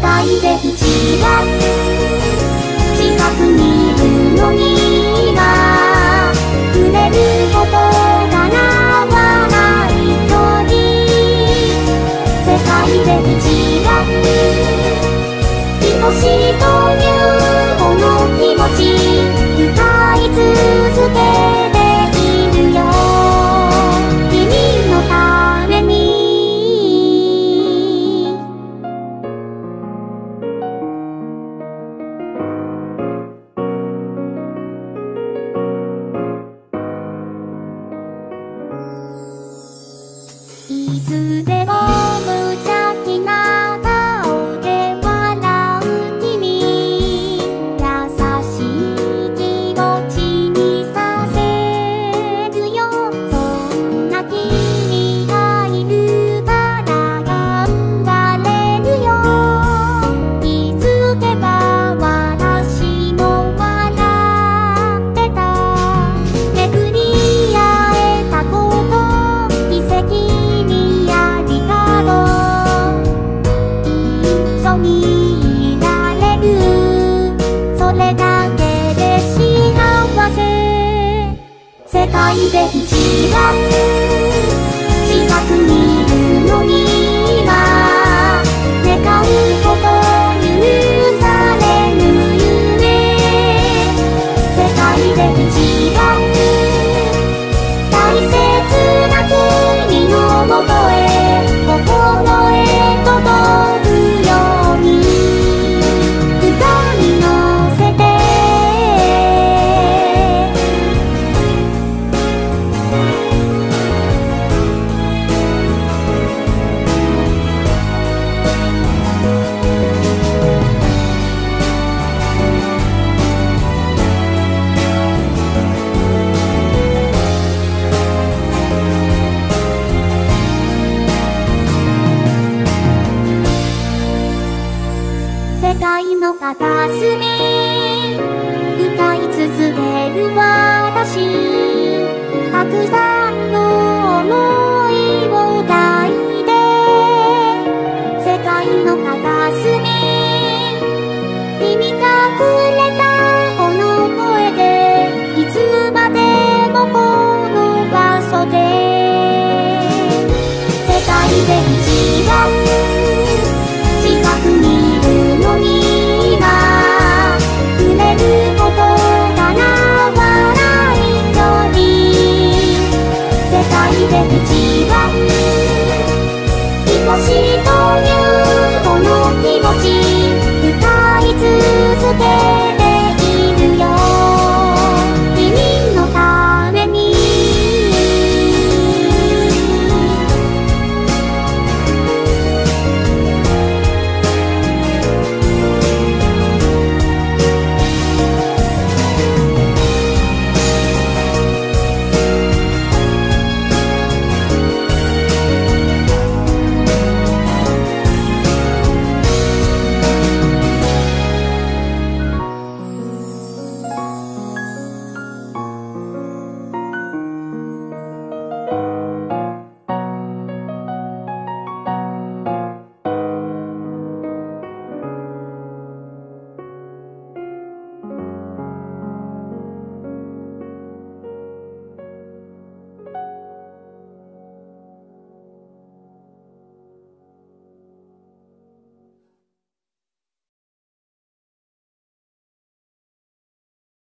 界で一番近くにつでも愛で一番近くにいるのに今願うこと許されぬ夢世界で一番